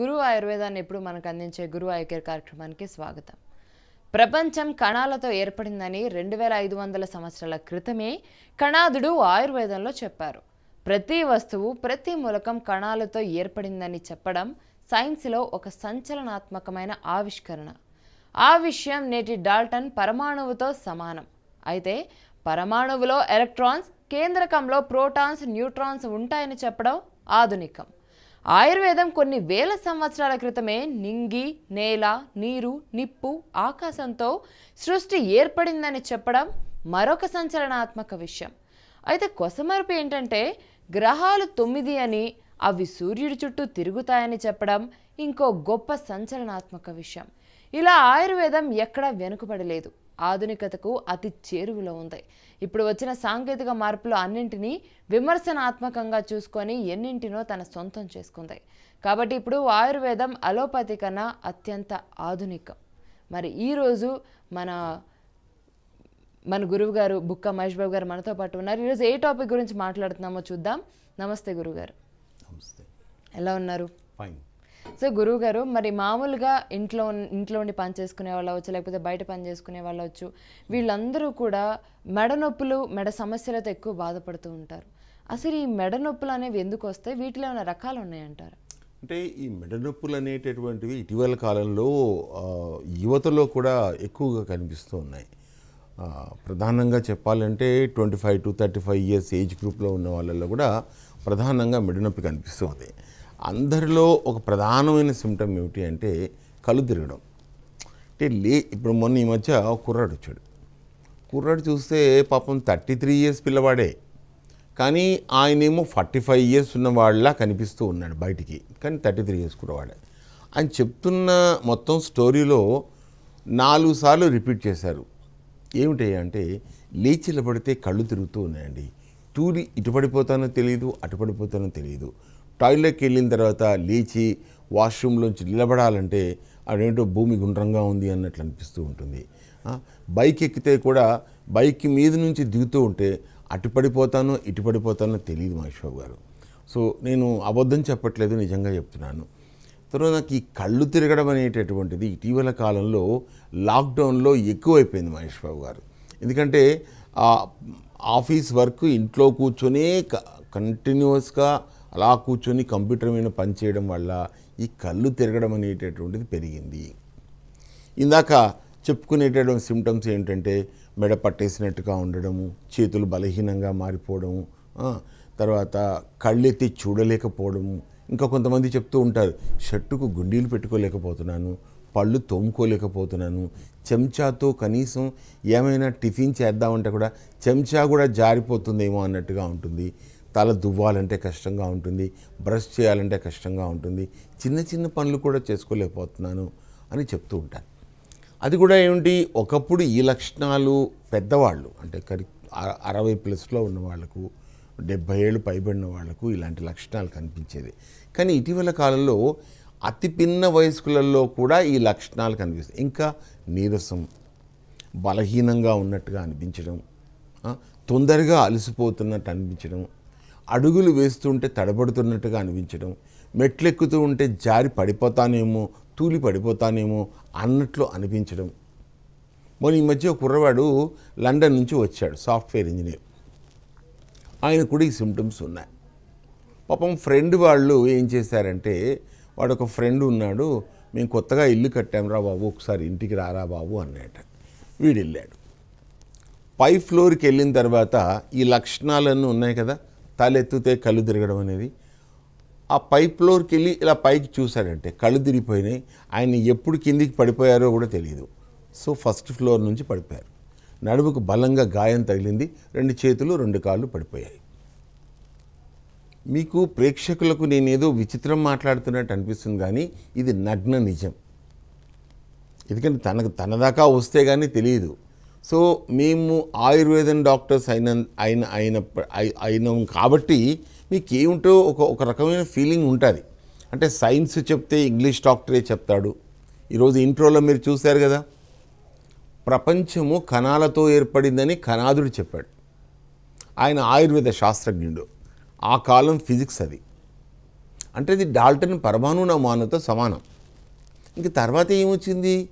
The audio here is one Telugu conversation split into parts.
గురు ఆయుర్వేదాన్ని ఎప్పుడు మనకు అందించే గురు ఐకేర్ కార్యక్రమానికి స్వాగతం. ప్రపంచం కణాలతో ఏర్పడిందని రెండు వేల ఐదు వందల సంవత్సరాల క్రితమే కణాదుడు ఆయుర్వేదంలో చెప్పారు. ప్రతి వస్తువు ప్రతి మూలకం కణాలతో ఏర్పడిందని చెప్పడం సైన్స్లో ఒక సంచలనాత్మకమైన ఆవిష్కరణ. ఆ విషయం నేటి డాల్టన్ పరమాణువుతో సమానం. అయితే పరమాణువులో ఎలక్ట్రాన్స్ కేంద్రకంలో ప్రోటాన్స్ న్యూట్రాన్స్ ఉంటాయని చెప్పడం ఆధునికం. ఆయుర్వేదం కొన్ని వేల సంవత్సరాల క్రితమే నింగి నేల నీరు నిప్పు ఆకాశంతో సృష్టి ఏర్పడిందని చెప్పడం మరొక సంచలనాత్మక విషయం. అయితే కొసమరుపు ఏంటంటే గ్రహాలు తొమ్మిది అని అవి సూర్యుడి చుట్టూ తిరుగుతాయని చెప్పడం ఇంకో గొప్ప సంచలనాత్మక విషయం. ఇలా ఆయుర్వేదం ఎక్కడా వెనుకబడలేదు. ఆధునికతకు అతి చేరువలో ఉంది. ఇప్పుడు వచ్చిన సాంకేతిక మార్పులు అన్నింటినీ విమర్శనాత్మకంగా చూసుకొని ఎన్నింటినో తన సొంతం చేసుకుంది. కాబట్టి ఇప్పుడు ఆయుర్వేదం అలోపతి కన్నా అత్యంత ఆధునికం. మరి ఈరోజు మన మన గురువు గారు బుక్క మహేష్ బాబు గారు మనతో పాటు ఉన్నారు. ఈరోజు ఏ టాపిక్ గురించి మాట్లాడుతున్నామో చూద్దాం. నమస్తే గురుగారు నమస్తే. ఎలా ఉన్నారు? ఫైన్. సో గురువు గారు మరి మామూలుగా ఇంట్లో ఇంట్లోని ఇంట్లో ఉండి పని చేసుకునే వాళ్ళు అవచ్చు లేకపోతే బయట పని చేసుకునే వాళ్ళు అవచ్చు వీళ్ళందరూ కూడా మెడ నొప్పులు మెడ సమస్యలతో ఎక్కువ బాధపడుతూ ఉంటారు. అసలు ఈ మెడ నొప్పులు అనేవి ఎందుకు వస్తాయి? వీటిలో ఏమైనా రకాలు ఉన్నాయంటారు? అంటే ఈ మెడ నొప్పులు అనేటటువంటివి ఇటీవల కాలంలో యువతలో కూడా ఎక్కువగా కనిపిస్తూ ఉన్నాయి. ప్రధానంగా చెప్పాలంటే twenty five to thirty five years age గ్రూప్లో ఉన్న వాళ్ళల్లో కూడా ప్రధానంగా మెడ నొప్పి కనిపిస్తుంది అందరిలో ఒక ప్రధానమైన సిమ్టమ్ ఏమిటి అంటే కళ్ళు తిరగడం. అంటే లే ఇప్పుడు మొన్న ఈ మధ్య కుర్రాడు వచ్చాడు. కుర్రాడు చూస్తే పాపం థర్టీ త్రీ ఇయర్స్ పిల్లవాడే. కానీ ఆయనేమో ఫార్టీ ఫైవ్ ఇయర్స్ ఉన్నవాళ్ళలా కనిపిస్తూ ఉన్నాడు బయటికి. కానీ థర్టీ త్రీ ఇయర్స్ కుర్రవాడే. ఆయన చెప్తున్న మొత్తం స్టోరీలో నాలుగు సార్లు రిపీట్ చేశారు. ఏమిటి అంటే లేచి నిలబడితే కళ్ళు తిరుగుతూ ఉన్నాయండి. తూరి ఇటు పడిపోతానో తెలియదు అటు పడిపోతానో తెలియదు టాయిలెట్కి వెళ్ళిన తర్వాత లేచి వాష్రూమ్లోంచి నిలబడాలంటే అదేంటో భూమి గుండ్రంగా ఉంది అన్నట్లు అనిపిస్తూ ఉంటుంది. బైక్ ఎక్కితే కూడా బైక్ మీద నుంచి దిగుతూ ఉంటే అటు పడిపోతానో ఇటు పడిపోతానో తెలియదు మహేశ్వర్ గారు. సో నేను అబద్ధం చెప్పట్లేదు నిజంగా చెప్తున్నాను. తర్వాత నాకు ఈ కళ్ళు తిరగడం అనేటటువంటిది ఇటీవల కాలంలో లాక్డౌన్లో ఎక్కువైపోయింది మహేష్ బాబు గారు. ఎందుకంటే ఆ ఆఫీస్ వర్క్ ఇంట్లో కూర్చొని కంటిన్యూస్గా అలా కూర్చొని కంప్యూటర్ మీద పనిచేయడం వల్ల ఈ కళ్ళు తిరగడం అనేటటువంటిది పెరిగింది. ఇందాక చెప్పుకునేటటువంటి సిమ్టమ్స్ ఏంటంటే మెడ పట్టేసినట్టుగా ఉండడము చేతులు బలహీనంగా మారిపోవడము తర్వాత కళ్ళెత్తి చూడలేకపోవడము ఇంకా కొంతమంది చెప్తూ ఉంటారు షర్టుకు గుండీలు పెట్టుకోలేకపోతున్నాను పళ్ళు తోముకోలేకపోతున్నాను చెంచాతో కనీసం ఏమైనా టిఫిన్ చేద్దామంటే కూడా చెంచా కూడా జారిపోతుందేమో అన్నట్టుగా ఉంటుంది. తల దువ్వాలంటే కష్టంగా ఉంటుంది బ్రష్ చేయాలంటే కష్టంగా ఉంటుంది చిన్న చిన్న పనులు కూడా చేసుకోలేకపోతున్నాను అని చెప్తూ ఉంటాను అది కూడా ఏమిటి? ఒకప్పుడు ఈ లక్షణాలు పెద్దవాళ్ళు అంటే కరి అరవై ప్లస్లో ఉన్న వాళ్ళకు డెబ్భై ఏళ్ళు పైబడిన వాళ్ళకు ఇలాంటి లక్షణాలు కనిపించేది. కానీ ఇటీవల కాలంలో అతి పిన్న వయస్కులలో కూడా ఈ లక్షణాలు కనిపిస్తాయి. ఇంకా నీరసం బలహీనంగా ఉన్నట్టుగా అనిపించడం తొందరగా అలసిపోతున్నట్టు అనిపించడం అడుగులు వేస్తుంటే తడబడుతున్నట్టుగా అనిపించడం మెట్లెక్కుతూ ఉంటే జారి పడిపోతానేమో తూలి పడిపోతానేమో అన్నట్లు అనిపించడం. మొన్న ఈ మధ్య కుర్రవాడు లండన్ నుంచి వచ్చాడు సాఫ్ట్వేర్ ఇంజనీర్. ఆయన కూడా ఈ సిమ్టమ్స్ ఉన్నాయి. పాపం ఫ్రెండ్ వాళ్ళు ఏం చేశారంటే వాడు ఒక ఫ్రెండ్ ఉన్నాడు మేము కొత్తగా ఇల్లు కట్టాంరా బాబు ఒకసారి ఇంటికి రారా బాబు అన్నట వీడు వెళ్ళాడు పై ఫ్లోర్కి వెళ్ళిన తర్వాత ఈ లక్షణాలన్నీ ఉన్నాయి కదా తలెత్తితే కళ్ళు తిరగడం అనేది. ఆ పై ఫ్లోర్కి వెళ్ళి ఇలా పైకి చూశాడంటే కళ్ళు తిరిగిపోయినాయి. ఆయన ఎప్పుడు కిందికి పడిపోయారో కూడా తెలియదు సో ఫస్ట్ ఫ్లోర్ నుంచి పడిపోయారు. నడుముకు బలంగా గాయం తగిలింది. రెండు చేతులు రెండు కాళ్ళు పడిపోయాయి. మీకు ప్రేక్షకులకు నేనేదో విచిత్రం మాట్లాడుతున్నట్టు అనిపిస్తుంది కానీ ఇది నగ్న నిజం. ఎందుకంటే తనకు తన దాకా వస్తే కానీ తెలియదు సో మేము ఆయుర్వేదం డాక్టర్స్ అయిన అయిన అయిన అయినాం కాబట్టి మీకు ఏమిటో ఒక ఒక రకమైన ఫీలింగ్ ఉంటుంది. అంటే సైన్స్ చెప్తే ఇంగ్లీష్ డాక్టరే చెప్తాడు. ఈరోజు ఇంట్రోలో మీరు చూశారు కదా? ప్రపంచము కణాలతో ఏర్పడిందని కణాదుడు చెప్పాడు. ఆయన ఆయుర్వేద శాస్త్రజ్ఞుడు. ఆ కాలం ఫిజిక్స్ అది. అంటే ఇది డాల్టన్ పరమాణు నమూనాతో సమానం. ఇంక తర్వాత ఏమొచ్చింది?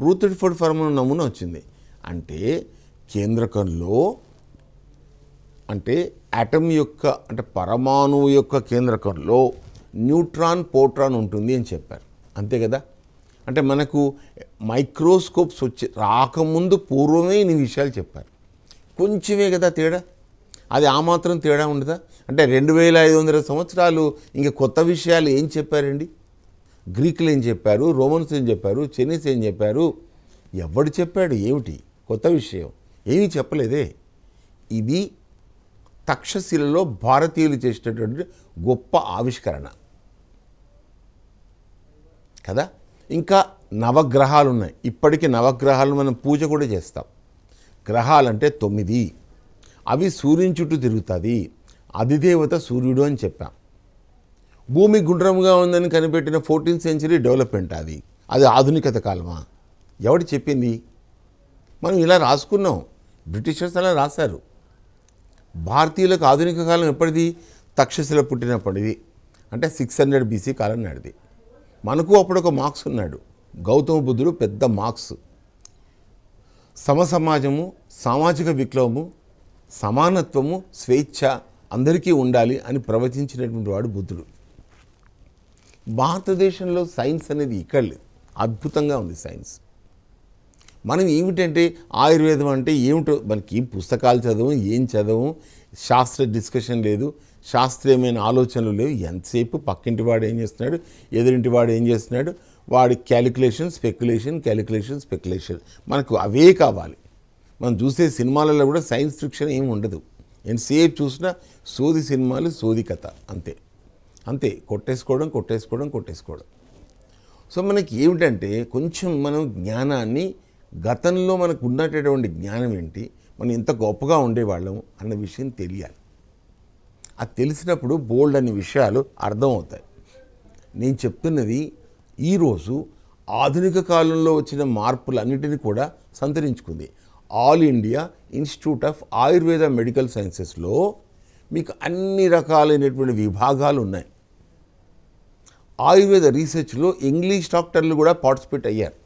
రూథర్ఫోర్డ్ పరమాణు నమూనా వచ్చింది. అంటే కేంద్రకంలో అంటే ఆటమ్ యొక్క అంటే పరమాణువు యొక్క కేంద్రకంలో న్యూట్రాన్ పోట్రాన్ ఉంటుంది అని చెప్పారు. అంతే కదా? అంటే మనకు మైక్రోస్కోప్స్ వచ్చి రాకముందు పూర్వమే ఇన్ని విషయాలు చెప్పారు. కొంచెమే కదా తేడా? అది ఆ మాత్రం తేడా ఉండదా? అంటే రెండు వేల ఐదు వందల సంవత్సరాలు ఇంకా కొత్త విషయాలు ఏం చెప్పారండి? గ్రీకులు ఏం చెప్పారు? రోమన్స్ ఏం చెప్పారు? చైనీస్ ఏం చెప్పారు? ఎవడు చెప్పాడు? ఏమిటి? కొత్త విషయం. ఏమీ చెప్పలేదే. ఇది తక్షశిలలో భారతీయులు చేసినటువంటి గొప్ప ఆవిష్కరణ. కదా? ఇంకా నవగ్రహాలు ఉన్నాయి ఇప్పటికీ నవగ్రహాలు మనం పూజ కూడా చేస్తాం. గ్రహాలంటే తొమ్మిది. అవి సూర్యుని చుట్టూ తిరుగుతుంది. అధిదేవత సూర్యుడు అని చెప్పాం. భూమి గుండ్రంగా ఉందని కనిపెట్టిన ఫోర్టీన్త్ సెంచరీ డెవలప్మెంట్ అది. అది ఆధునికత కాలమా? ఎవడు చెప్పింది? మనం ఇలా రాసుకున్నాం. బ్రిటిషర్స్ అలా రాశారు. భారతీయులకు ఆధునిక కాలం ఎప్పటిది? తక్షశిల పుట్టినప్పటిది. అంటే సిక్స్ హండ్రెడ్ బీసీ కాలం నాటిది. మనకు అప్పుడు ఒక మార్క్స్ ఉన్నాడు. గౌతమ బుద్ధుడు పెద్ద మార్క్స్. సమసమాజము సామాజిక విప్లవము సమానత్వము స్వేచ్ఛ అందరికీ ఉండాలి అని ప్రవచించినటువంటి వాడు బుద్ధుడు. భారతదేశంలో సైన్స్ అనేది ఇక్కడ లేదు. అద్భుతంగా ఉంది సైన్స్. మనం ఏమిటంటే ఆయుర్వేదం అంటే ఏమిటో మనకి పుస్తకాలు చదవం ఏం చదవం శాస్త్ర డిస్కషన్ లేదు శాస్త్రీయమైన ఆలోచనలు లేవు. ఎంతసేపు పక్కింటి వాడు ఏం చేస్తున్నాడు ఎదురింటి వాడు ఏం చేస్తున్నాడు వాడి క్యాలిక్యులేషన్ స్పెక్యులేషన్ క్యాలిక్యులేషన్ స్పెక్యులేషన్ మనకు అవే కావాలి. మనం చూసే సినిమాలలో కూడా సైన్స్ ఫిక్షన్ ఏమి ఉండదు. ఎంతసేపు చూసినా సోది సినిమాలు సోది కథ అంతే. అంతే కొట్టేసుకోవడం కొట్టేసుకోవడం కొట్టేసుకోవడం. సో మనకి ఏమిటంటే కొంచెం మనం జ్ఞానాన్ని గతంలో మనకు ఉన్నటువంటి జ్ఞానం ఏంటి? మనం ఎంత గొప్పగా ఉండేవాళ్ళము అన్న విషయం తెలియాలి. అది తెలిసినప్పుడు బోల్డ్ అనే విషయాలు అర్థమవుతాయి. నేను చెప్తున్నది ఈరోజు ఆధునిక కాలంలో వచ్చిన మార్పులన్నిటిని కూడా సంతరించుకుంది. All India institute of Ayurveda medical సైన్సెస్లో మీకు అన్ని రకాలైనటువంటి విభాగాలు ఉన్నాయి. ఆయుర్వేద రీసెర్చ్లో ఇంగ్లీష్ డాక్టర్లు కూడా పార్టిసిపేట్ అయ్యారు.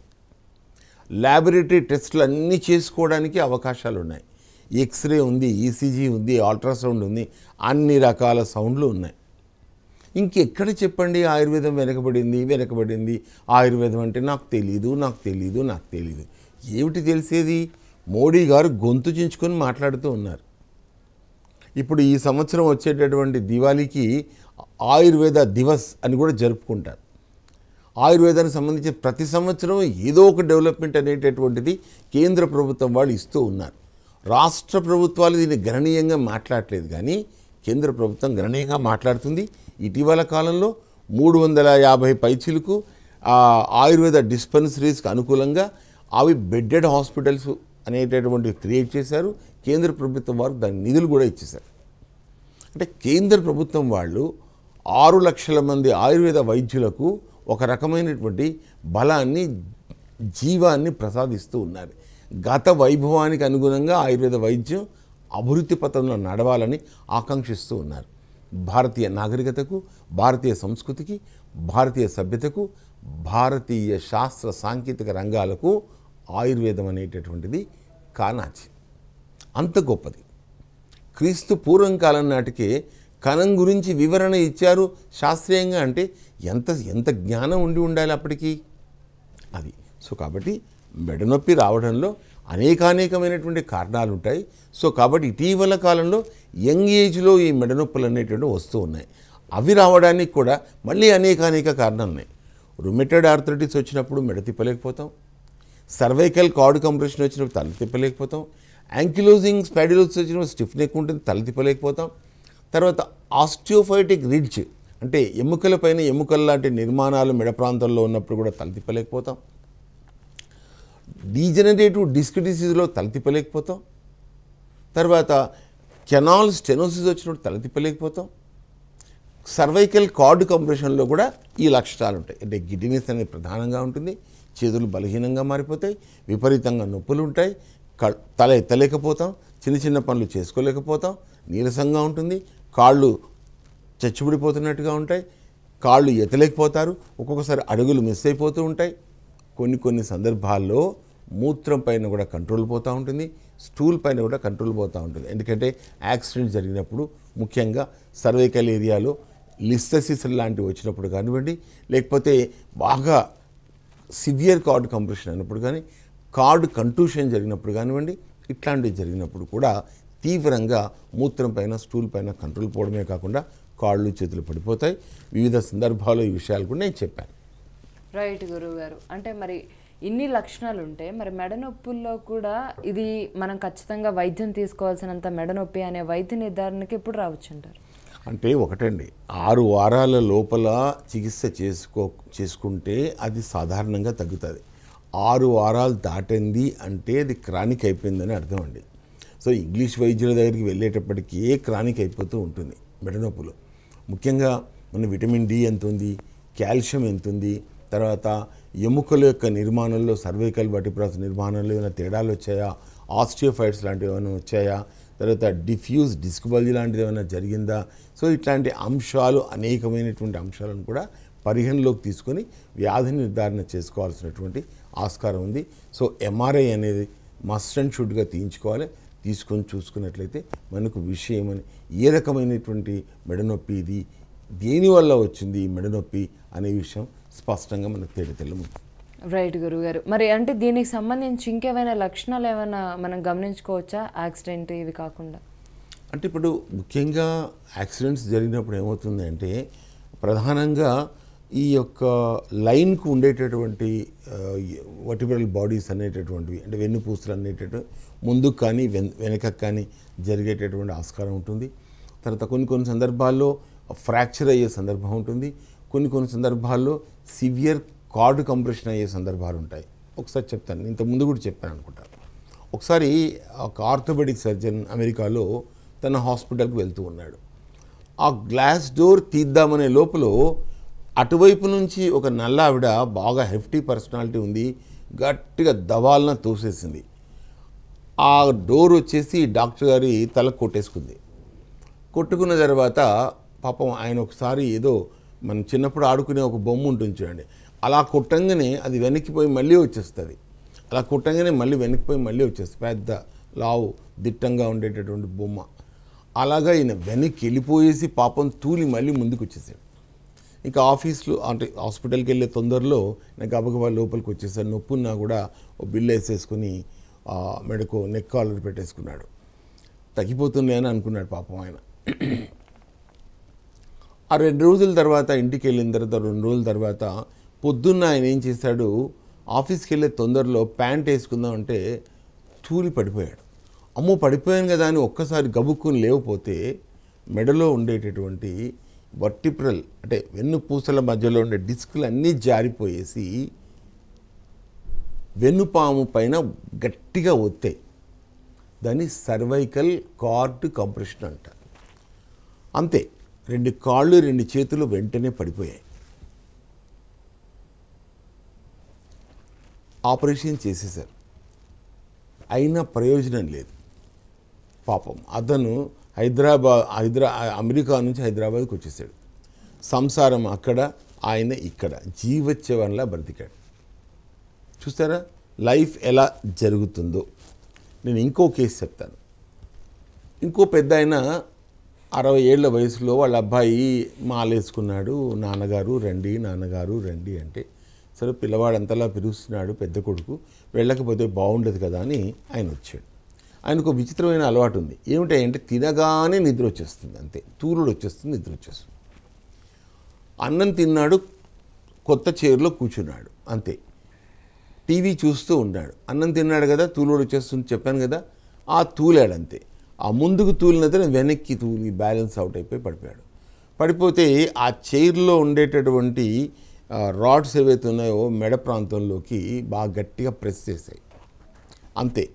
ల్యాబొరేటరీ టెస్టులు అన్నీ చేసుకోవడానికి అవకాశాలు ఉన్నాయి ఎక్స్రే ఉంది ఈసీజీ ఉంది అల్ట్రాసౌండ్ ఉంది అన్ని రకాల సౌండ్లు ఉన్నాయి. ఇంకెక్కడ చెప్పండి ఆయుర్వేదం వెనకబడింది వెనకబడింది? ఆయుర్వేదం అంటే నాకు తెలీదు నాకు తెలీదు నాకు తెలీదు. ఏమిటి తెలిసేది? మోడీ గారు గొంతు చించుకొని మాట్లాడుతూ ఉన్నారు. ఇప్పుడు ఈ సంవత్సరం వచ్చేటటువంటి దివాళీకి ఆయుర్వేద దివస్ అని కూడా జరుపుకుంటారు. ఆయుర్వేదానికి సంబంధించి ప్రతి సంవత్సరం ఏదో ఒక డెవలప్మెంట్ అనేటటువంటిది కేంద్ర ప్రభుత్వం వాళ్ళు ఇస్తూ ఉన్నారు. రాష్ట్ర ప్రభుత్వాలు దీన్ని గణనీయంగా మాట్లాడలేదు కానీ కేంద్ర ప్రభుత్వం గణనీయంగా మాట్లాడుతుంది. ఇటీవల కాలంలో మూడు వందల యాభై పైచీలకు ఆయుర్వేద డిస్పెన్సరీస్కి అనుకూలంగా అవి బెడ్డెడ్ హాస్పిటల్స్ అనేటటువంటివి క్రియేట్ చేశారు. కేంద్ర ప్రభుత్వం వారు దాని నిధులు కూడా ఇచ్చేశారు. అంటే కేంద్ర ప్రభుత్వం వాళ్ళు ఆరు లక్షల మంది ఆయుర్వేద వైద్యులకు ఒక రకమైనటువంటి బలాన్ని జీవాన్ని ప్రసాదిస్తూ ఉన్నారు. గత వైభవానికి అనుగుణంగా ఆయుర్వేద వైద్యం అభివృద్ధి పథంలో నడవాలని ఆకాంక్షిస్తూ ఉన్నారు. భారతీయ నాగరికతకు భారతీయ సంస్కృతికి భారతీయ సభ్యతకు భారతీయ శాస్త్ర సాంకేతిక రంగాలకు ఆయుర్వేదం అనేటటువంటిది కానాచి. అంత గొప్పది. క్రీస్తు పూర్వం కాలం నాటికే కణం గురించి వివరణ ఇచ్చారు శాస్త్రీయంగా అంటే ఎంత ఎంత జ్ఞానం ఉండి ఉండాలి అప్పటికీ? అది. సో కాబట్టి మెడనొప్పి రావడంలో అనేకానేకమైనటువంటి కారణాలు ఉంటాయి సో కాబట్టి ఇటీవల కాలంలో యంగ్ ఏజ్లో ఈ మెడనొప్పులు అనేటువంటివి వస్తూ ఉన్నాయి. అవి రావడానికి కూడా మళ్ళీ అనేకానేక కారణాలు ఉన్నాయి రుమెటెడ్ ఆర్థరైటిస్ వచ్చినప్పుడు మెడ తిప్పలేకపోతాం. సర్వైకల్ కార్డ్ కంప్రెషన్ వచ్చినప్పుడు తల తిప్పలేకపోతాం. యాంకిలోజింగ్ స్పాడిలోస్ వచ్చినప్పుడు స్టిఫ్ నెక్ ఉంటుంది తల తిప్పలేకపోతాం. తర్వాత ఆస్టియోఫైటిక్ రిడ్జ్ అంటే ఎముకల పైన ఎముకల లాంటి నిర్మాణాలు మెడ ప్రాంతంలో ఉన్నప్పుడు కూడా తల తిప్పలేకపోతాం డీజనరేటివ్ డిస్క్ డిసీజ్లో తల తిప్పలేకపోతాం తర్వాత కెనాల్ స్టెనోసిస్ వచ్చినప్పుడు తల తిప్పలేకపోతాం సర్వైకల్ కార్డ్ కంప్రెషన్లో కూడా ఈ లక్షణాలు ఉంటాయి. అంటే గిడ్డినెస్ అనేది ప్రధానంగా ఉంటుంది. చేతులు బలహీనంగా మారిపోతాయి. విపరీతంగా నొప్పులు ఉంటాయి. క తల ఎత్తలేకపోతాం చిన్న చిన్న పనులు చేసుకోలేకపోతాం. నీరసంగా ఉంటుంది. కాళ్ళు చచ్చిపడిపోతున్నట్టుగా ఉంటాయి కాళ్ళు ఎత్తలేకపోతారు ఒక్కొక్కసారి అడుగులు మిస్ అయిపోతూ ఉంటాయి. కొన్ని కొన్ని సందర్భాల్లో మూత్రం పైన కూడా కంట్రోల్ పోతూ ఉంటుంది స్టూల్ పైన కూడా కంట్రోల్ పోతూ ఉంటుంది. ఎందుకంటే యాక్సిడెంట్ జరిగినప్పుడు ముఖ్యంగా సర్వైకల్ ఏరియాలో లిస్తసిస్ లాంటివి వచ్చినప్పుడు కానివ్వండి లేకపోతే బాగా సివియర్ కార్డ్ కంప్రెషన్ అయినప్పుడు కానీ కార్డ్ కంటూషన్ జరిగినప్పుడు కానివ్వండి ఇట్లాంటివి జరిగినప్పుడు కూడా తీవ్రంగా మూత్రం పైన స్టూల్ పైన కంట్రోల్ పోవడమే కాకుండా కాళ్ళు చేతులు పడిపోతాయి. వివిధ సందర్భాల్లో ఈ విషయాలు కూడా నేను చెప్పాను. రైట్ గురువు గారు అంటే మరి ఇన్ని లక్షణాలు ఉంటే మరి మెడ నొప్పుల్లో కూడా ఇది మనం ఖచ్చితంగా వైద్యం తీసుకోవాల్సినంత మెడ నొప్పి అనే వైద్య నిర్ధారణకి ఎప్పుడు రావచ్చు అంటారు అంటే ఒకటండి ఆరు వారాల లోపల చికిత్స చేసుకో చేసుకుంటే అది సాధారణంగా తగ్గుతుంది. ఆరు వారాలు దాటింది అంటే అది క్రానిక్ అయిపోయిందని అర్థం అండి సో ఇంగ్లీష్ వైద్యుల దగ్గరికి వెళ్ళేటప్పటికీ క్రానిక్ అయిపోతూ ఉంటుంది మెడనొప్పులు. ముఖ్యంగా మన విటమిన్ డి ఎంత ఉంది కాల్షియం ఎంత ఉంది తర్వాత ఎముకల యొక్క నిర్మాణంలో సర్వైకల్ బటిప్రాస్ నిర్మాణంలో ఏమైనా తేడాలు వచ్చాయా ఆస్టియోఫైట్స్ లాంటివి ఏమైనా వచ్చాయా తర్వాత డిఫ్యూజ్ డిస్క్ బల్జీ లాంటిది ఏమైనా జరిగిందా సో ఇట్లాంటి అంశాలు అనేకమైనటువంటి అంశాలను కూడా పరిగణలోకి తీసుకొని వ్యాధి నిర్ధారణ చేసుకోవాల్సినటువంటి ఆస్కారం ఉంది. సో ఎంఆర్ఐ అనేది మస్ట్ అండ్ షుడ్గా తీయించుకోవాలి. తీసుకొని చూసుకున్నట్లయితే మనకు విషయం అని ఏ రకమైనటువంటి మెడనొప్పి ఇది దేనివల్ల వచ్చింది ఈ మెడనొప్పి అనే విషయం స్పష్టంగా మనకు తేలితెల్లము రైట్ గురువు గారు మరి అంటే దీనికి సంబంధించి ఇంకేమైనా లక్షణాలు ఏమైనా మనం గమనించుకోవచ్చా? యాక్సిడెంట్ ఇవి కాకుండా. అంటే ఇప్పుడు ముఖ్యంగా యాక్సిడెంట్స్ జరిగినప్పుడు ఏమవుతుంది అంటే ప్రధానంగా ఈ యొక్క లైన్కు ఉండేటటువంటి వర్టిబ్రల్ బాడీస్ అనేటటువంటివి అంటే వెన్నుపూసలు అనేటటువంటి ముందుకు కానీ వెన్ వెనకకు కానీ జరిగేటటువంటి ఆస్కారం ఉంటుంది. తర్వాత కొన్ని కొన్ని సందర్భాల్లో ఫ్రాక్చర్ అయ్యే సందర్భం ఉంటుంది. కొన్ని కొన్ని సందర్భాల్లో సివియర్ కార్డ్ కంప్రెషన్ అయ్యే సందర్భాలు ఉంటాయి. ఒకసారి చెప్తాను. ఇంత ముందు కూడా చెప్పాను అనుకుంటాను ఒకసారి ఒక ఆర్థోపెడిక్ సర్జన్ అమెరికాలో తన హాస్పిటల్కి వెళ్తూ ఉన్నాడు. ఆ గ్లాస్ డోర్ తీద్దామనే లోపల అటువైపు నుంచి ఒక నల్ల ఆవిడ బాగా హెఫ్టీ పర్సనాలిటీ ఉంది గట్టిగా దవాలన తోసేసింది. ఆ డోర్ వచ్చేసి డాక్టర్ గారి తల కొట్టేసుకుంది. కొట్టుకున్న తర్వాత పాపం ఆయన ఒకసారి ఏదో మనం చిన్నప్పుడు ఆడుకునే ఒక బొమ్మ ఉంటుంది చూడండి అలా కొట్టంగానే అది వెనక్కిపోయి మళ్ళీ వచ్చేస్తుంది. అలా కొట్టంగానే మళ్ళీ వెనక్కిపోయి మళ్ళీ వచ్చేస్తుంది. పెద్ద లావు దిట్టంగా ఉండేటటువంటి బొమ్మ. అలాగా ఈయన వెనక్కి వెళ్ళిపోయేసి పాపం తూలి మళ్ళీ ముందుకు వచ్చేసాడు ఇంకా ఆఫీస్లో అంటే హాస్పిటల్కి వెళ్ళే తొందరలో నాకు గబగబా లోపలికి వచ్చేసాడు నొప్పున్నా కూడా ఓ బిల్లు వేసేసుకుని మెడకు నెక్ కాలర్ పెట్టేసుకున్నాడు. తగ్గిపోతున్నాయని అనుకున్నాడు పాపం ఆయన. ఆ రెండు రోజుల తర్వాత ఇంటికి వెళ్ళిన తర్వాత రెండు రోజుల తర్వాత పొద్దున్న ఆయన ఏం చేశాడు ఆఫీస్కి వెళ్ళే తొందరలో ప్యాంట్ వేసుకుందాం అంటే తూలి పడిపోయాడు. అమ్మో పడిపోయాను కదా అని ఒక్కసారి గబుక్కుని లేకపోతే మెడలో ఉండేటటువంటి వర్టిప్రల్ అంటే వెన్నుపూసల మధ్యలో ఉండే డిస్క్లు అన్నీ జారిపోయేసి వెన్నుపాము పైన గట్టిగా ఒత్తాయి. దాన్ని సర్వైకల్ కార్డ్ కంప్రెషన్ అంటారు అంతే రెండు కాళ్ళు రెండు చేతులు వెంటనే పడిపోయాయి. ఆపరేషన్ చేసేసారు అయినా ప్రయోజనం లేదు. పాపం అతను హైదరాబాద్ హైదరా అమెరికా నుంచి హైదరాబాద్కి వచ్చేసాడు. సంసారం అక్కడ ఆయన ఇక్కడ. జీవచ్యవన్లా బ్రతికాడు. చూస్తారా? లైఫ్ ఎలా జరుగుతుందో. నేను ఇంకో కేసు చెప్తాను. ఇంకో పెద్ద ఆయన అరవై ఏళ్ళ వయసులో వాళ్ళ అబ్బాయి మాలేసుకున్నాడు. నాన్నగారు రండి నాన్నగారు రండి అంటే సరే పిల్లవాడంతలా పిలుస్తున్నాడు పెద్ద కొడుకు. వెళ్ళకపోతే బాగుండదు కదా అని ఆయన వచ్చాడు. ఆయనకు ఒక విచిత్రమైన అలవాటు ఉంది ఏమిటంటే తినగానే నిద్ర వచ్చేస్తుంది అంతే. తూరుడు వచ్చేస్తుంది నిద్ర వచ్చేస్తుంది. అన్నం తిన్నాడు కొత్త చైర్లో కూర్చున్నాడు అంతే. టీవీ చూస్తూ ఉన్నాడు. అన్నం తిన్నాడు కదా తూలుడు వచ్చేస్తుంది చెప్పాను కదా ఆ తూలాడు అంతే. ఆ ముందుకు తూలినతను వెనక్కి తూలి బ్యాలెన్స్ అవుట్ అయిపోయి పడిపోయాడు. పడిపోతే ఆ చైర్లో ఉండేటటువంటి రాడ్స్ ఏవైతే ఉన్నాయో మెడ ప్రాంతంలోకి బాగా గట్టిగా ప్రెస్ చేశాయి. అంతే.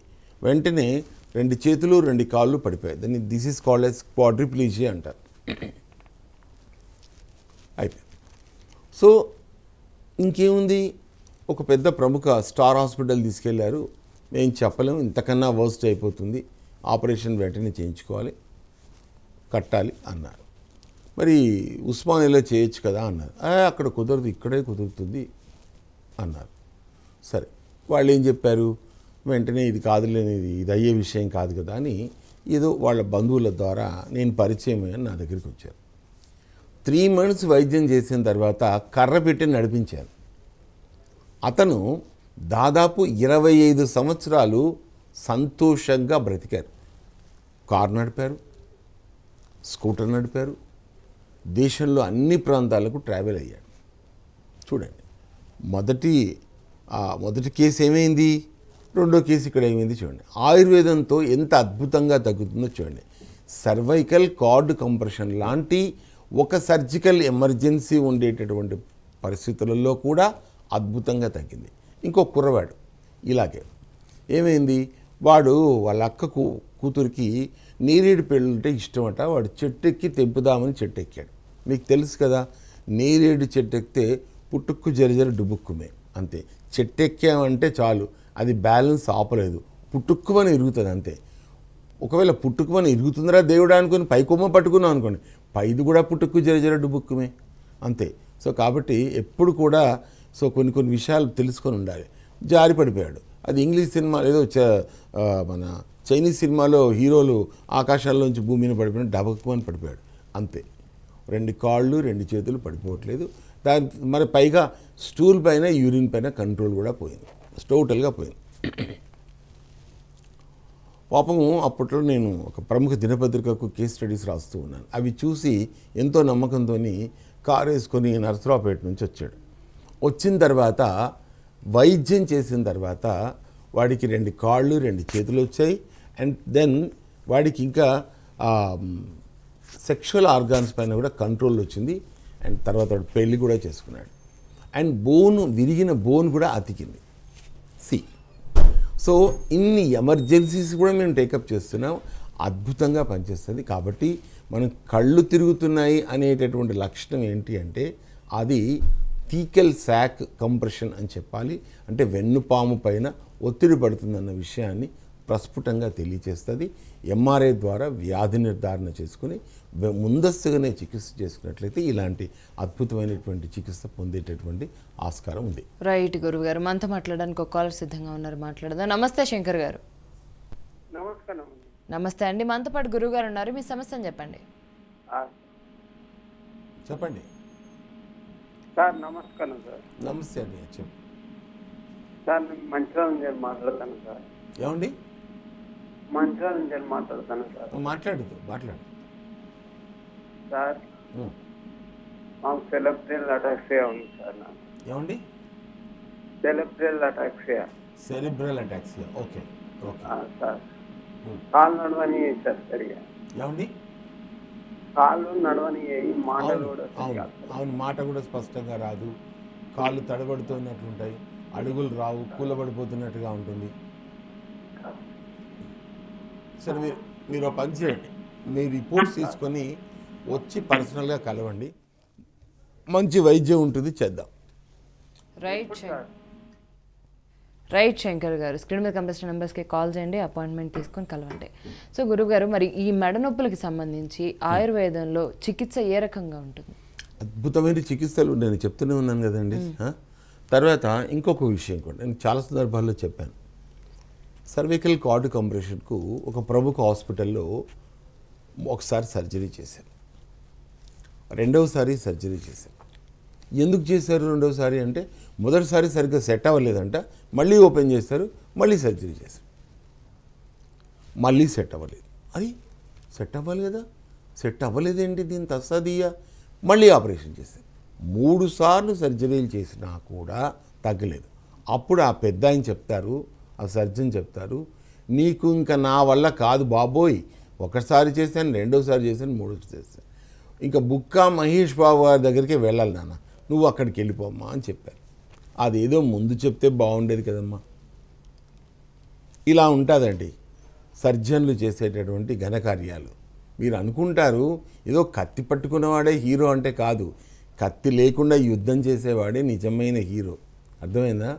వెంటనే రెండు చేతులు రెండు కాళ్ళు పడిపోయాయి. దాన్ని this is called as quadriplegia అంటారు. అయిపోయింది. సో ఇంకేముంది? ఒక పెద్ద ప్రముఖ స్టార్ హాస్పిటల్ తీసుకెళ్ళారు. మేము చెప్పలేము ఇంతకన్నా వర్స్ట్ అయిపోతుంది. ఆపరేషన్ వెంటనే చేయించుకోవాలి కట్టాలి అన్నారు. మరి ఉస్మానియాలో చేయొచ్చు కదా అన్నారు. అక్కడ కుదరదు ఇక్కడే కుదురుతుంది అన్నారు. సరే వాళ్ళు ఏం చెప్పారు? వెంటనే ఇది కాదులేనిది ఇది అయ్యే విషయం కాదు కదా అని ఏదో వాళ్ళ బంధువుల ద్వారా నేను పరిచయం అని నా దగ్గరికి వచ్చారు. త్రీ మంత్స్ వైద్యం చేసిన తర్వాత కర్ర పెట్టి నడిపించారు. అతను దాదాపు ఇరవై ఐదు సంవత్సరాలు సంతోషంగా బ్రతికారు. కారు నడిపారు స్కూటర్ నడిపారు దేశంలో అన్ని ప్రాంతాలకు ట్రావెల్ అయ్యాడు. చూడండి మొదటి మొదటి కేసు ఏమైంది? రెండో కేసు ఇక్కడ ఏమైంది చూడండి. ఆయుర్వేదంతో ఎంత అద్భుతంగా తగ్గుతుందో చూడండి. సర్వైకల్ కార్డ్ కంప్రెషన్ లాంటి ఒక సర్జికల్ ఎమర్జెన్సీ ఉండేటటువంటి పరిస్థితులలో కూడా అద్భుతంగా తగ్గింది. ఇంకో కుర్రవాడు ఇలాగే. ఏమైంది? వాడు వాళ్ళ అక్క కూతురికి నేరేడు పెళ్ళుంటే ఇష్టమట. వాడు చెట్టు ఎక్కి తెంపుదామని చెట్టు ఎక్కాడు మీకు తెలుసు కదా నేరేడు చెట్టు ఎక్కితే పుట్టుక్కు జరజర డుబుక్కుమే. అంతే. చెట్టు ఎక్కామంటే చాలు. అది బ్యాలెన్స్ ఆపలేదు. పుట్టుక్కుమని ఇరుగుతుంది అంతే. ఒకవేళ పుట్టుకుమని ఇరుగుతుందిరా దేవుడా అనుకుని పైకొమ్మ పట్టుకున్నాం అనుకోండి పైది కూడా పుట్టుకు జర బుక్కుమే. డుబుక్కుమే అంతే. సో కాబట్టి ఎప్పుడు కూడా సో కొన్ని కొన్ని విషయాలు తెలుసుకొని ఉండాలి. జారి పడిపోయాడు. అది ఇంగ్లీష్ సినిమా ఏదో చ- మన చైనీస్ సినిమాలో హీరోలు ఆకాశాల్లోంచి భూమి మీద పడిపోయిన డబక్కుమని పడిపోయాడు. అంతే. రెండు కాళ్ళు రెండు చేతులు పడిపోవట్లేదు. దాని మరి పైగా స్టూల్ పైన యూరిన్ పైన కంట్రోల్ కూడా పోయింది. టోటల్గా పోయింది. పాపం అప్పట్లో నేను ఒక ప్రముఖ దినపత్రికకు కేస్ స్టడీస్ రాస్తూ ఉన్నాను. అవి చూసి ఎంతో నమ్మకంతో కారు వేసుకొని నరసరావుపేట నుంచి వచ్చాడు. వచ్చిన తర్వాత వైద్యం చేసిన తర్వాత వాడికి రెండు కాళ్ళు రెండు చేతులు వచ్చాయి. అండ్ దెన్ వాడికి ఇంకా సెక్షువల్ ఆర్గాన్స్ పైన కూడా కంట్రోల్ వచ్చింది. అండ్ తర్వాత వాడు పెళ్ళి కూడా చేసుకున్నాడు. అండ్ బోన్ విరిగిన బోన్ కూడా అతికింది. సి. సో ఇన్ని ఎమర్జెన్సీస్ కూడా మేము టేకప్ చేస్తున్నాం. అద్భుతంగా పనిచేస్తుంది. కాబట్టి మనం కళ్ళు తిరుగుతున్నాయి అనేటటువంటి లక్షణం ఏంటి అంటే అది టీకెల్ శాక్ కంప్రెషన్ అని చెప్పాలి. అంటే వెన్నుపాము పైన ఒత్తిడి పడుతుందన్న విషయాన్ని ప్రస్ఫుటంగా తెలియచేస్తుంది. ఎంఆర్ఐ ద్వారా వ్యాధి నిర్ధారణ చేసుకుని ముందస్తుగానే చికిత్స చేసుకున్నట్లయితే ఇలాంటి అద్భుతమైనటువంటి చికిత్స పొందేటటువంటి ఆస్కారం ఉంది. రైట్ గురువు గారు మనతో మాట్లాడడానికి ఒక కాలర్ సిద్ధంగా ఉన్నారు. మాట్లాడదాం. నమస్తే శంకర్ గారు. నమస్కారం నమస్తే అండి. మనతో పాటు గురువు గారు ఉన్నారు. మీ సమస్యను చెప్పండి. చెప్పండి. సార్ నమస్కారం సార్. నమస్తే అండి. చెప్పు సార్ నుంచి మాట్లాడతాను సార్. ఏమండి? మంచిర్యాల నుంచి మాట్లాడతాను సార్. మాట్లాడదు మాట్లాడు సార్. మాకు సెలబ్రియల్ అటాక్సియా ఉంది సార్ నాకు ఏమండి? Cerebral ataxia. Cerebral ataxia. Okay okay. Sir. కాళ్ళు నడవని సార్ సరిగా? ఏమండి? కాళ్ళు నడవని మాటలు కూడా అవును మాట కూడా స్పష్టంగా రాదు. కాళ్ళు తడబడుతున్నట్లుంటాయి. అడుగులు రావు కూలబడిపోతున్నట్టుగా ఉంటుంది. సరే మీరు మీరు ఒక పని చేయండి. మీ రిపోర్ట్స్ తీసుకొని వచ్చి పర్సనల్గా కలవండి. మంచి వైద్యం ఉంటుంది చేద్దాం. రైట్ రైట్ శంకర్ గారు స్క్రీన్ మీద కనిపిస్తున్న నెంబర్స్కి కాల్ చేయండి అపాయింట్మెంట్ తీసుకొని కలవండి. సో గురువు గారు మరి ఈ మెడ నొప్పులకి సంబంధించి ఆయుర్వేదంలో చికిత్స ఏ రకంగా ఉంటుంది? అద్భుతమైన చికిత్సలు నేను చెప్తూనే ఉన్నాను కదండి? తర్వాత ఇంకొక విషయం కూడా నేను చాలా సందర్భాల్లో చెప్పాను. సర్వికల్ కార్డు కంప్రెషన్కు ఒక ప్రముఖ హాస్పిటల్లో ఒకసారి సర్జరీ చేశారు. రెండవసారి సర్జరీ చేశారు. ఎందుకు చేశారు రెండవసారి అంటే మొదటిసారి సరిగ్గా సెట్ అవ్వలేదంట మళ్ళీ ఓపెన్ చేశారు మళ్ళీ సర్జరీ చేశారు మళ్ళీ సెట్ అవ్వలేదు. అది సెట్ అవ్వలేదా కదా? సెట్ అవ్వలేదేంటి దీని తస్సదియా? మళ్ళీ ఆపరేషన్ చేశారు. మూడు సార్లు సర్జరీలు చేసినా కూడా తగ్గలేదు. అప్పుడు ఆ పెద్ద ఆయన చెప్తారు ఆ సర్జన్ చెప్తారు నీకు ఇంకా నా వల్ల కాదు బాబోయ్. ఒకసారి చేశాను రెండోసారి చేశాను మూడోసారి చేశాను. ఇంకా బుక్కా మహేష్ బాబు గారి దగ్గరికి వెళ్ళాలి నాన్న. నువ్వు అక్కడికి వెళ్ళిపోమ్మా అని చెప్పారు. అదేదో ముందు చెప్తే బాగుండేది కదమ్మా. ఇలా ఉంటుందండి సర్జన్లు చేసేటటువంటి ఘనకార్యాలు. మీరు అనుకుంటారు ఏదో కత్తి పట్టుకున్నవాడే హీరో అంటే కాదు. కత్తి లేకుండా యుద్ధం చేసేవాడే నిజమైన హీరో. అర్థమైందా?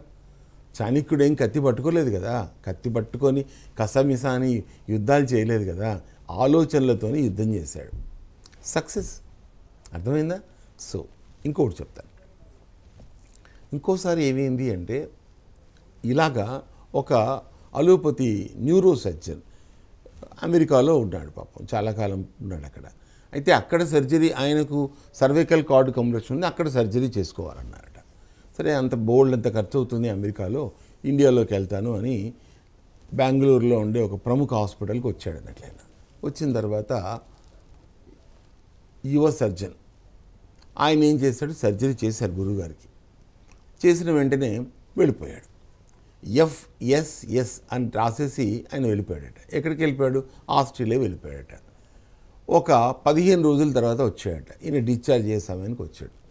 చాణక్యుడు ఏం కత్తి పట్టుకోలేదు కదా. కత్తి పట్టుకొని కసమిసా అని యుద్ధాలు చేయలేదు కదా. ఆలోచనలతోని యుద్ధం చేశాడు. సక్సెస్. అర్థమైందా? సో ఇంకొకటి చెప్తాను. ఇంకోసారి ఏమైంది అంటే ఇలాగా ఒక అలోపతి న్యూరో సర్జన్ అమెరికాలో ఉన్నాడు పాపం. చాలా కాలం ఉన్నాడు అక్కడ. అయితే అక్కడ సర్జరీ ఆయనకు సర్వైకల్ కార్డు కంప్రెషన్ ఉంది. అక్కడ సర్జరీ చేసుకోవాలన్నారు సరే అంత బోల్డ్ అంత ఖర్చు అవుతుంది అమెరికాలో ఇండియాలోకి వెళ్తాను అని బెంగళూరులో ఉండే ఒక ప్రముఖ హాస్పిటల్కి వచ్చాడు అన్నట్లయిన. వచ్చిన తర్వాత యువ సర్జన్ ఆయన ఏం చేశాడు? సర్జరీ చేశారు గురువుగారికి. చేసిన వెంటనే వెళ్ళిపోయాడు. ఎఫ్ఎస్ఎస్ అని రాసేసి ఆయన వెళ్ళిపోయాడట. ఎక్కడికి వెళ్ళిపోయాడు? ఆస్ట్రేలియా వెళ్ళిపోయాడట. ఒక పదిహేను రోజుల తర్వాత వచ్చాడట. ఈయన డిశ్చార్జ్ చేసే సమయానికి వచ్చాడు.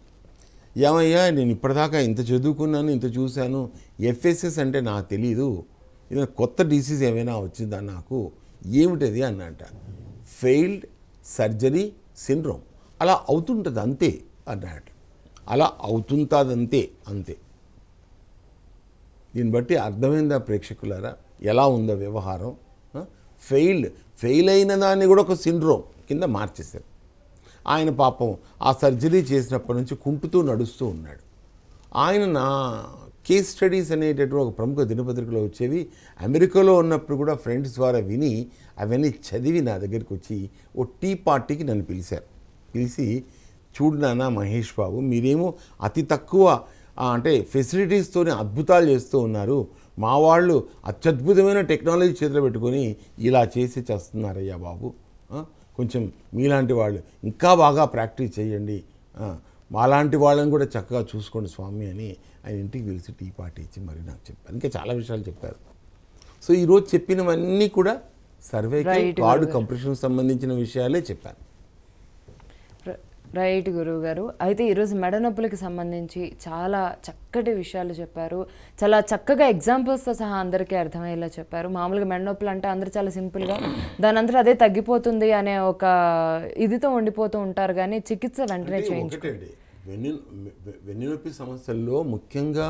ఏమయ్యా నేను ఇప్పటిదాకా ఇంత చదువుకున్నాను ఇంత చూశాను. ఎఫ్ఎస్ఎస్ అంటే నాకు తెలీదు. ఇది కొత్త డిసీజ్ ఏమైనా వచ్చిందా నాకు? ఏమిటది అన్నట. Failed surgery syndrome. అలా అవుతుంటుంది అంతే అన్నట అలా అవుతుంటుంది అంతే. అంతే దీన్ని బట్టి అర్థమైందా ప్రేక్షకులారా? ఎలా ఉందో వ్యవహారం? ఫెయిల్డ్ ఫెయిల్ అయిన దాన్ని కూడా ఒక సిండ్రోమ్ కింద మార్చేశారు. ఆయన పాపం ఆ సర్జరీ చేసినప్పటి నుంచి కుంటుతూ నడుస్తూ ఉన్నాడు. ఆయన నా కేస్ స్టడీస్ అనేటటువంటి ఒక ప్రముఖ దినపత్రికలో వచ్చేవి అమెరికాలో ఉన్నప్పుడు కూడా ఫ్రెండ్స్ ద్వారా విని అవన్నీ చదివి నా దగ్గరికి వచ్చి ఓ టీ పార్టీకి నన్ను పిలిచారు. పిలిచి చూడు నాన్న మహేష్ బాబు మీరేమో అతి తక్కువ అంటే ఫెసిలిటీస్తోనే అద్భుతాలు చేస్తూ ఉన్నారు. మా వాళ్ళు అత్యద్భుతమైన టెక్నాలజీ చేతిలో పెట్టుకొని ఇలా చేసి చేస్తున్నారయ్యా బాబు కొంచెం మీలాంటి వాళ్ళు ఇంకా బాగా ప్రాక్టీస్ చేయండి. మాలాంటి వాళ్ళని కూడా చక్కగా చూసుకోండి స్వామి అని ఆయన ఇంటికి పిలిచి టీ పార్టీ ఇచ్చి మరి నాకు చెప్పారు. ఇంకా చాలా విషయాలు చెప్పారు. సో ఈరోజు చెప్పినవన్నీ కూడా Right, కార్డు. కంప్రెషన్ సంబంధించిన విషయాలే చెప్పాను రైట్ గురువు గారు. అయితే ఈరోజు మెడ నొప్పులకి సంబంధించి చాలా చక్కటి విషయాలు చెప్పారు. చాలా చక్కగా ఎగ్జాంపుల్స్తో సహా అందరికీ అర్థమయ్యేలా చెప్పారు. మామూలుగా మెడ నొప్పులు అంటే అందరూ చాలా సింపుల్గా దాని అంతా అదే తగ్గిపోతుంది అనే ఒక ఇదితో ఉండిపోతూ ఉంటారు కానీ చికిత్స వెంటనే అంటే చేయించు ఒకటండి వెన్ను వెన్నునొప్పి సమస్యల్లో ముఖ్యంగా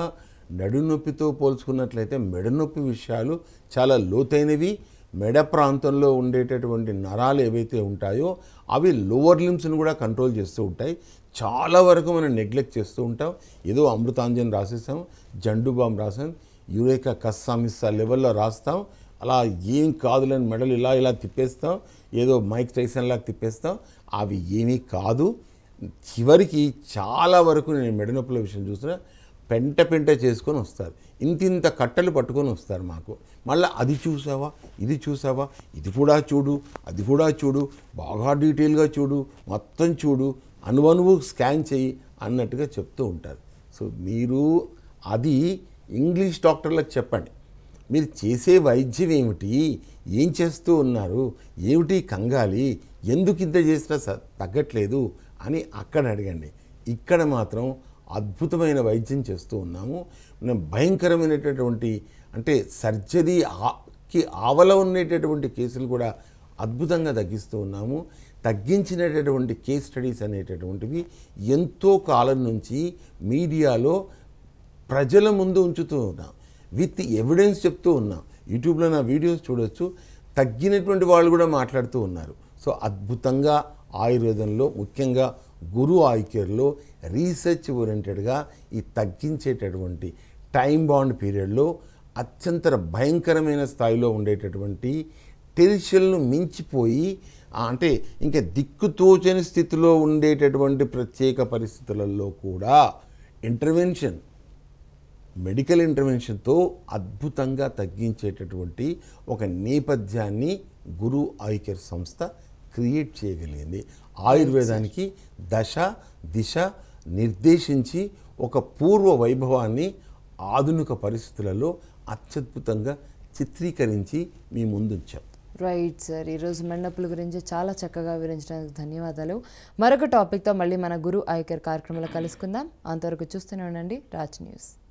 నడునొప్పితో పోల్చుకున్నట్లయితే మెడనొప్పి విషయాలు చాలా లోతైనవి. మెడ ప్రాంతంలో ఉండేటటువంటి నరాలు ఏవైతే ఉంటాయో అవి లోవర్ లిమ్స్ని కూడా కంట్రోల్ చేస్తూ ఉంటాయి. చాలా వరకు మనం నెగ్లెక్ట్ చేస్తూ ఉంటాం. ఏదో అమృతాంజన్ రాసేసాం జండు బామ్ రాసాం యురేకా కస్సామిస్సా లెవెల్లో రాస్తాం. అలా ఏం కాదులని మెడలు ఇలా ఇలా తిప్పేస్తాం. ఏదో మైక్ టైసన్ లాగా తిప్పేస్తాం. అవి ఏమీ కాదు. చివరికి చాలా వరకు నేను మెడనొప్పుల విషయం చూసినా పెంట పెంట చేసుకొని వస్తారు. ఇంత ఇంత కట్టలు పట్టుకొని వస్తారు మాకు. మళ్ళీ అది చూసావా? ఇది చూసావా? ఇది కూడా చూడు అది కూడా చూడు బాగా డీటెయిల్గా చూడు మొత్తం చూడు అనువనువు స్కాన్ చేయి అన్నట్టుగా చెప్తూ ఉంటారు. సో మీరు అది ఇంగ్లీష్ డాక్టర్లకు చెప్పండి. మీరు చేసే వైద్యం ఏమిటి? ఏం చేస్తూ ఉన్నారు? ఏమిటి కంగాలి? ఎందుకు ఇంత చేసినా తగ్గట్లేదు అని అక్కడ అడగండి. ఇక్కడ మాత్రం అద్భుతమైన వైద్యం చేస్తూ ఉన్నాము. మనం భయంకరమైనటువంటి అంటే సర్జరీ ఆ- ఆవల ఉండేటటువంటి కేసులు కూడా అద్భుతంగా తగ్గిస్తూ ఉన్నాము. తగ్గించినటువంటి కేస్ స్టడీస్ అనేటటువంటివి ఎంతో కాలం నుంచి మీడియాలో ప్రజల ముందు ఉంచుతూ ఉన్నాం. విత్ ఎవిడెన్స్ చెప్తూ ఉన్నాం. యూట్యూబ్లో నా వీడియోస్ చూడొచ్చు. తగ్గినటువంటి వాళ్ళు కూడా మాట్లాడుతూ ఉన్నారు. సో అద్భుతంగా ఆయుర్వేదంలో ముఖ్యంగా గురు ఆయుకేర్లో రీసెర్చ్ ఓరియంటెడ్గా ఈ తగ్గించేటటువంటి టైం బాండ్ పీరియడ్లో అత్యంత భయంకరమైన స్థాయిలో ఉండేటటువంటి టెన్షన్ను మించిపోయి అంటే ఇంకా దిక్కుతోచని స్థితిలో ఉండేటటువంటి ప్రత్యేక పరిస్థితులలో కూడా ఇంటర్వెన్షన్ మెడికల్ ఇంటర్వెన్షన్తో అద్భుతంగా తగ్గించేటటువంటి ఒక నేపథ్యాన్ని గురు ఐకేర్ సంస్థ క్రియేట్ చేయగలిగింది. ఆయుర్వేదానికి దశ దిశ నిర్దేశించి ఒక పూర్వ వైభవాన్ని ఆధునిక పరిస్థితులలో అత్యద్భుతంగా చిత్రీకరించి మీ ముందుంచాం. రైట్ సార్ ఈరోజు మెన్నప్పుల గురించి చాలా చక్కగా వివరించడానికి ధన్యవాదాలు. మరొక టాపిక్తో మళ్ళీ మన గురు ఐకర్ కార్యక్రమంలో కలుసుకుందాం. అంతవరకు చూస్తూనే ఉండండి. రాజ్ న్యూస్.